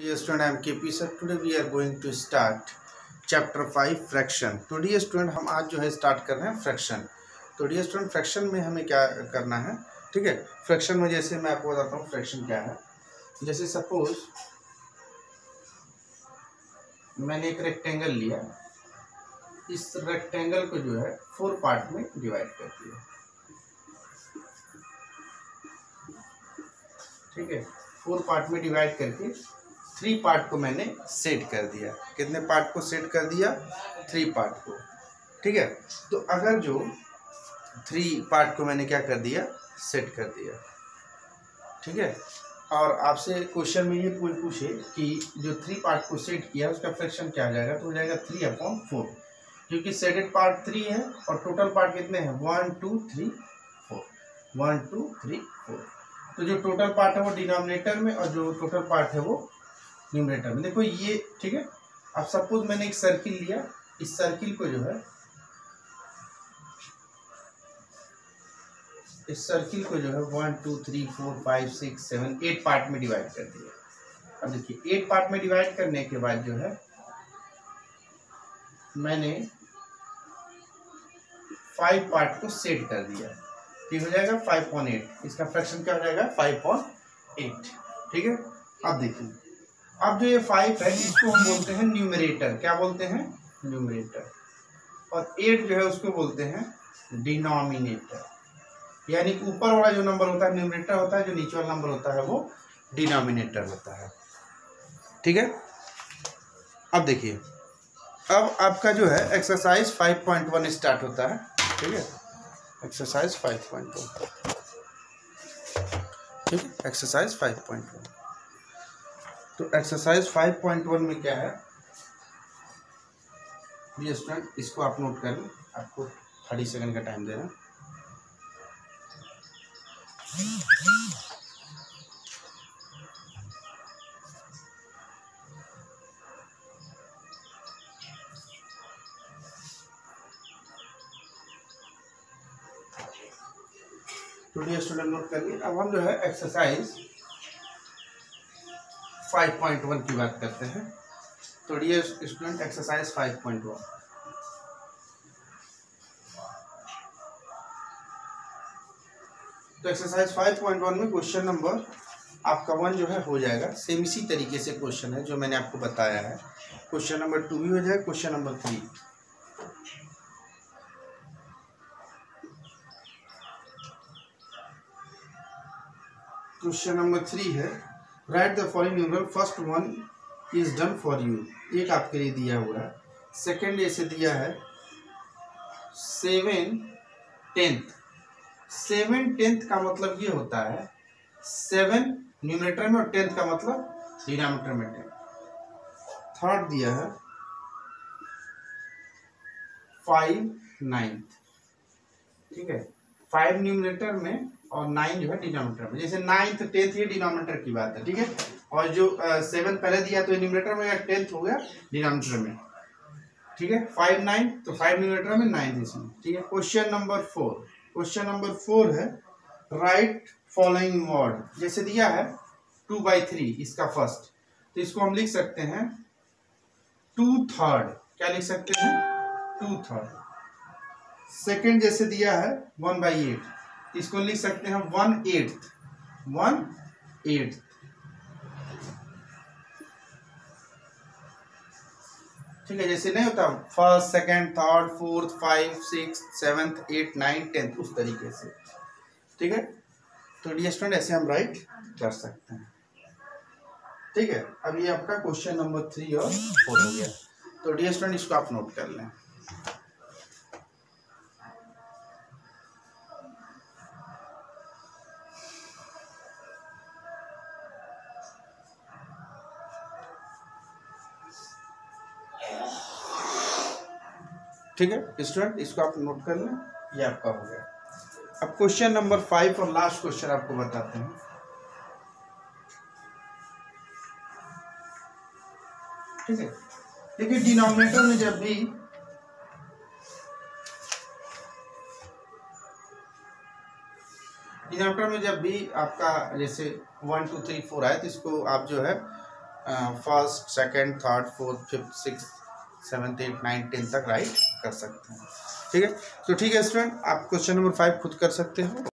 Dear student, I am KP sir. Today we are going to start chapter 5 fraction. तो dear student हम आज जो है start कर रहे हैं फ्रैक्शन तो डियर स्टूडेंट फ्रैक्शन में हमें क्या करना है? ठीक है? फ्रैक्शन में जैसे मैं आपको बताता हूँ फ्रैक्शन क्या है। जैसे सपोज़ मैंने एक रेक्टेंगल लिया। इस रेक्टेंगल को जो है फोर पार्ट में डिवाइड कर दिया। ठीक है? फोर पार्ट में डिवाइड करके थ्री पार्ट को मैंने सेट कर दिया। कितने पार्ट को सेट कर दिया? थ्री पार्ट को। ठीक है? तो अगर जो थ्री पार्ट को मैंने क्या कर दिया? सेट कर दिया। ठीक है? और आपसे क्वेश्चन में ये कोई पूछे कि जो थ्री पार्ट को सेट किया, उसका फ्रैक्शन क्या आ जाएगा? तो हो जाएगा थ्री अपॉन फोर। क्योंकि सेटेड पार्ट थ्री है और टोटल पार्ट कितने हैं? One, two, three, four. One, two, three, four. तो जो टोटल पार्ट है वो डिनोमिनेटर में और जो टोटल पार्ट है वो न्यूमरेटर में। देखो ये, ठीक है? अब सपोज़ मैंने एक सर्किल लिया, इस सर्किल को जो है, इस सर्किल को जो है one two three four five six seven eight part में डिवाइड कर दिया। अब देखिए एट पार्ट में डिवाइड करने के बाद जो है, मैंने फाइव पार्ट को सेट कर दिया। ठीक हो जाएगा? फाइव पॉइंट एट इसका फ्रैक्शन क्या हो जाएगा? फाइव पॉइंट एट ठीक है? अब देखिए। अब जो ये फाइव है, इसको हम बोलते हैं न्यूमरेटर क्या बोलते हैं? न्यूमरेटर और एट जो है, उसको बोलते हैं डिनोमिनेटर यानी ऊपर वाला जो नंबर होता है न्यूमरेटर होता है, जो नीचे वाला नंबर होता है, वो डिनोमिनेटर होता है. ठीक है? अब देखिए. अब आपका जो है exercise five point one start होता है. ठीक है? एक्सरसाइज फाइव पॉइंट वन ठीक है? एक्सरसाइज फाइव पॉइंट वन तो एक्सरसाइज फाइव पॉइंट वन में क्या है? ये स्टूडेंट इसको आप नोट कर। आपको थर्टी सेकेंड का टाइम देना। तो स्टूडेंट नोट करिए। अब हम जो है एक्सरसाइज फाइव पॉइंट वन की बात करते हैं। तो dear student exercise five point one तो एक्सरसाइज फाइव पॉइंट वन में क्वेश्चन नंबर आपका वन जो है हो जाएगा। सेम इसी तरीके से क्वेश्चन है जो मैंने आपको बताया है। क्वेश्चन नंबर टू भी हो जाएगा question number three question number three है। Write the following numeral first one is done for you एक आपके लिए दिया हुआ है। सेकेंड ऐसे दिया है। सेवन टेंथ सेवन टेंथ का मतलब ये होता है। सेवन न्यूमिनेटर में और टेंथ का मतलब डिनोमिनेटर में टेंथ थर्ड दिया है। फाइव नाइन्थ ठीक है? फाइव न्यूमिनेटर में और नाइन जो है डिनोमिनेटर में। जैसे नाइन्थ, टेंथ ये डिनोमिनेटर की बात है, ठीक है? और जो सेवन पहले दिया तो न्यूमिनेटर में या टेंथ हो गया डिनोमिनेटर में, ठीक है? फाइव नाइन तो फाइव न्यूमिनेटर में नाइन इसमें, ठीक है? Question number four. Question number four है, राइट फॉलोइंग वर्ड जैसे दिया है, टू बाई थ्री, इसका फ़र्स्ट। तो इसको हम लिख सकते हैं, टू थर्ड। क्या लिख सकते हैं? To third. सेकेंड जैसे दिया है वन बाई एट इसको लिख सकते हैं वन एट्थ वन एट्थ ठीक है, जैसे नहीं होता first second third fourth five six seventh eight nine tenth उस तरीके से। ठीक है? तो डी स्टूडेंट ऐसे हम राइट कर सकते हैं। ठीक है? अब ये आपका क्वेश्चन नंबर थ्री और फोर हो गया। तो डी स्टूडेंट इसको आप नोट कर लें। ठीक है? स्टूडेंट इसको आप नोट कर लें, ये आपका हो गया। अब क्वेश्चन नंबर फाइव और लास्ट क्वेश्चन आपको बताते हैं। ठीक है? देखिए डिनोमिनेटर में जब भी डिनोमिनेटर में जब भी आपका जैसे वन टू थ्री फोर आए तो इसको आप जो है first second third fourth fifth six seventh eight nine tenth तक राइट कर सकते हैं। ठीक है? तो ठीक है, स्टूडेंट, आप क्वेश्चन नंबर फाइव खुद कर सकते हो।